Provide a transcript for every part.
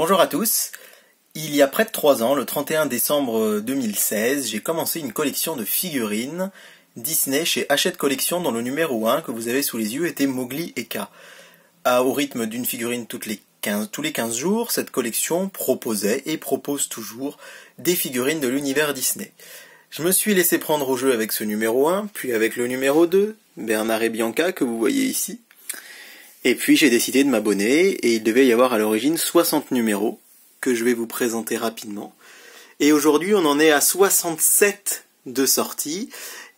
Bonjour à tous. Il y a près de 3 ans, le 31 décembre 2016, j'ai commencé une collection de figurines Disney chez Hachette Collection dont le numéro 1 que vous avez sous les yeux était Mowgli et K. Au rythme d'une figurine toutes les 15, tous les 15 jours, cette collection proposait et propose toujours des figurines de l'univers Disney. Je me suis laissé prendre au jeu avec ce numéro 1, puis avec le numéro 2, Bernard et Bianca que vous voyez ici. Et puis j'ai décidé de m'abonner et il devait y avoir à l'origine 60 numéros que je vais vous présenter rapidement. Et aujourd'hui on en est à 67 de sorties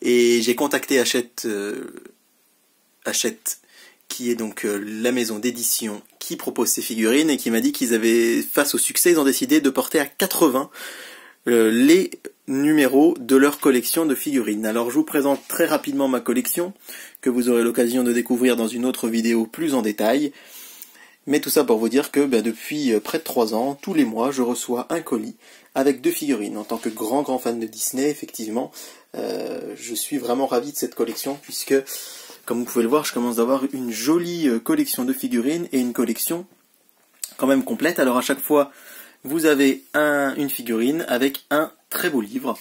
et j'ai contacté Hachette, euh, qui est donc euh, la maison d'édition qui propose ces figurines et qui m'a dit qu'ils avaient, face au succès, ils ont décidé de porter à 80 euh, les numéros de leur collection de figurines. Alors je vous présente très rapidement ma collection, que vous aurez l'occasion de découvrir dans une autre vidéo plus en détail. Mais tout ça pour vous dire que ben, depuis euh, près de 3 ans, tous les mois, je reçois un colis avec deux figurines. En tant que grand grand fan de Disney, effectivement, euh, je suis vraiment ravi de cette collection puisque, comme vous pouvez le voir, je commence d'avoir une jolie euh, collection de figurines et une collection quand même complète. Alors à chaque fois, vous avez un, une figurine avec un très beau livre.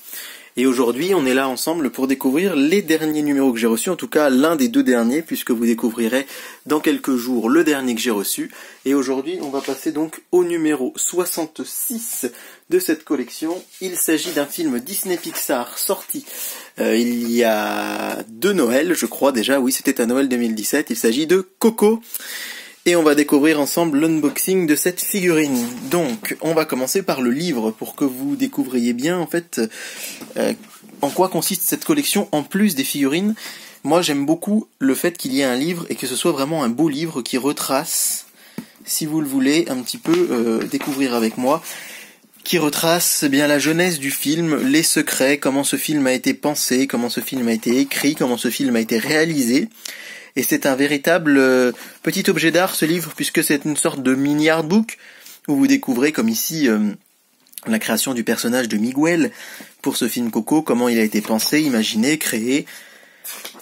Et aujourd'hui, on est là ensemble pour découvrir les derniers numéros que j'ai reçus, en tout cas l'un des deux derniers, puisque vous découvrirez dans quelques jours le dernier que j'ai reçu. Et aujourd'hui, on va passer donc au numéro 66 de cette collection. Il s'agit d'un film Disney Pixar sorti euh, il y a deux Noëls, je crois déjà, oui, c'était à Noël 2017. Il s'agit de Coco et on va découvrir ensemble l'unboxing de cette figurine. Donc, on va commencer par le livre pour que vous découvriez bien en fait euh, en quoi consiste cette collection en plus des figurines. Moi, j'aime beaucoup le fait qu'il y ait un livre et que ce soit vraiment un beau livre qui retrace, si vous le voulez, un petit peu euh, découvrir avec moi, qui retrace eh bien la jeunesse du film, les secrets, comment ce film a été pensé, comment ce film a été écrit, comment ce film a été réalisé. Et c'est un véritable euh, petit objet d'art ce livre puisque c'est une sorte de mini artbook où vous découvrez comme ici euh, la création du personnage de Miguel pour ce film Coco, comment il a été pensé, imaginé, créé.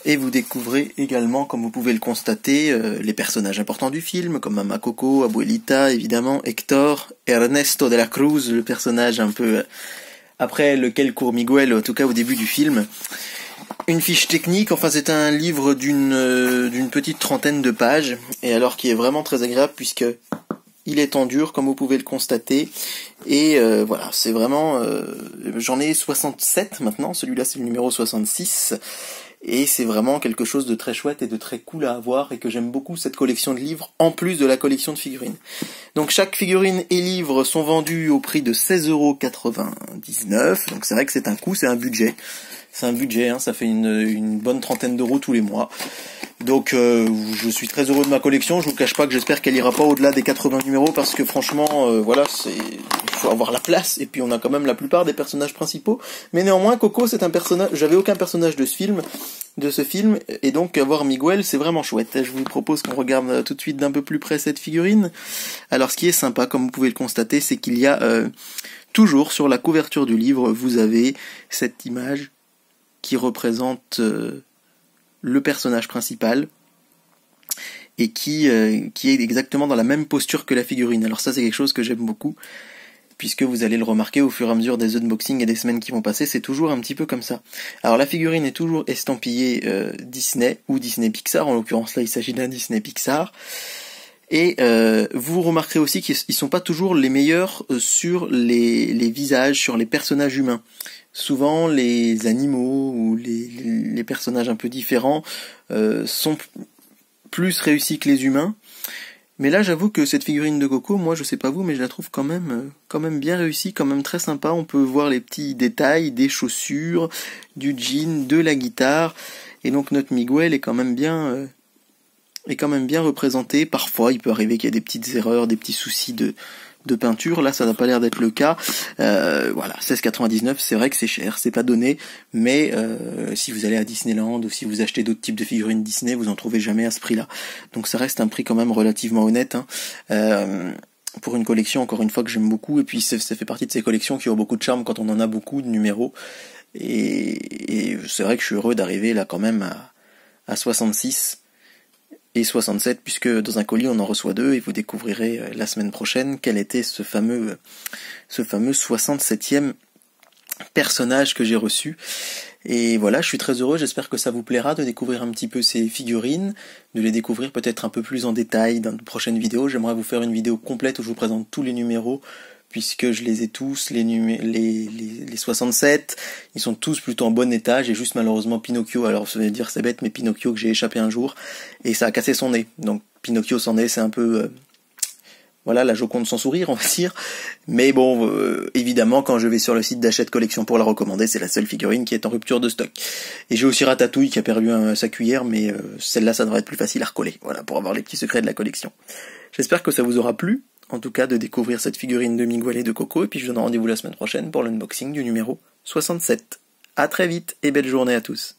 Et vous découvrez également, comme vous pouvez le constater, euh, les personnages importants du film, comme Mama Coco, Abuelita, évidemment, Hector, Ernesto de la Cruz, le personnage un peu après lequel court Miguel, en tout cas au début du film une fiche technique, enfin c'est un livre d'une euh, d'une petite trentaine de pages, et alors qui est vraiment très agréable puisque il est en dur comme vous pouvez le constater, et euh, voilà, c'est vraiment, euh, j'en ai 67 maintenant, celui-là c'est le numéro 66, et c'est vraiment quelque chose de très chouette et de très cool à avoir et que j'aime beaucoup cette collection de livres en plus de la collection de figurines. Donc chaque figurine et livre sont vendus au prix de 16,99€, donc c'est vrai que c'est un coût, c'est un budget c'est un budget, hein, ça fait une, bonne trentaine d'euros tous les mois. Donc euh, je suis très heureux de ma collection, je vous cache pas que j'espère qu'elle ira pas au-delà des 80 numéros parce que franchement euh, voilà, c'est faut avoir la place et puis on a quand même la plupart des personnages principaux. Mais néanmoins Coco c'est un personnage, j'avais aucun personnage de ce film, de ce film et donc avoir Miguel c'est vraiment chouette. Je vous propose qu'on regarde tout de suite d'un peu plus près cette figurine. Alors ce qui est sympa comme vous pouvez le constater, c'est qu'il y a euh, toujours sur la couverture du livre, vous avez cette image qui représente euh, le personnage principal et qui, euh, qui est exactement dans la même posture que la figurine. Alors ça c'est quelque chose que j'aime beaucoup, puisque vous allez le remarquer au fur et à mesure des unboxings et des semaines qui vont passer, c'est toujours un petit peu comme ça. Alors la figurine est toujours estampillée euh, Disney ou Disney Pixar, en l'occurrence là il s'agit d'un Disney Pixar. Et vous remarquerez aussi qu'ils sont pas toujours les meilleurs sur les visages, sur les personnages humains souvent les animaux ou les, personnages un peu différents euh, sont plus réussis que les humains. Mais là, j'avoue que cette figurine de Coco, moi, je sais pas vous, mais je la trouve quand même, euh, quand même bien réussie, quand même très sympa. On peut voir les petits détails des chaussures, du jean, de la guitare, et donc notre Miguel est quand même bien, euh, est quand même bien représenté. Parfois, il peut arriver qu'il y ait des petites erreurs, des petits soucis de, de peinture. Là, ça n'a pas l'air d'être le cas. Euh, voilà, 16,99, c'est vrai que c'est cher, c'est pas donné, mais euh, si vous allez à Disneyland ou si vous achetez d'autres types de figurines Disney, vous en trouvez jamais à ce prix-là. Donc ça reste un prix quand même relativement honnête. Hein. Euh, pour une collection, encore une fois, que j'aime beaucoup, et puis ça fait partie de ces collections qui ont beaucoup de charme quand on en a beaucoup de numéros. Et, c'est vrai que je suis heureux d'arriver là quand même à, à 66 et 67 puisque dans un colis on en reçoit deux et vous découvrirez euh, la semaine prochaine quel était ce fameux ce fameux 67e personnage que j'ai reçu. Et voilà, je suis très heureux, j'espère que ça vous plaira de découvrir un petit peu ces figurines, de les découvrir peut-être un peu plus en détail dans de prochaines vidéos. J'aimerais vous faire une vidéo complète où je vous présente tous les numéros, puisque je les ai tous, les, les, les, 67, ils sont tous plutôt en bon état, j'ai juste malheureusement Pinocchio, alors vous allez dire c'est bête, mais Pinocchio que j'ai échappé un jour, et ça a cassé son nez. Donc Pinocchio sans nez, c'est un peu... Euh, voilà, la Joconde sans sourire, on va dire. Mais bon, euh, évidemment, quand je vais sur le site d'achat de collection pour la recommander, c'est la seule figurine qui est en rupture de stock. Et j'ai aussi Ratatouille qui a perdu sa cuillère, mais euh, celle-là, ça devrait être plus facile à recoller, voilà, pour avoir les petits secrets de la collection. J'espère que ça vous aura plu, en tout cas, de découvrir cette figurine de Miguel et de Coco, et puis je vous donne rendez-vous la semaine prochaine pour l'unboxing du numéro 67. À très vite, et belle journée à tous.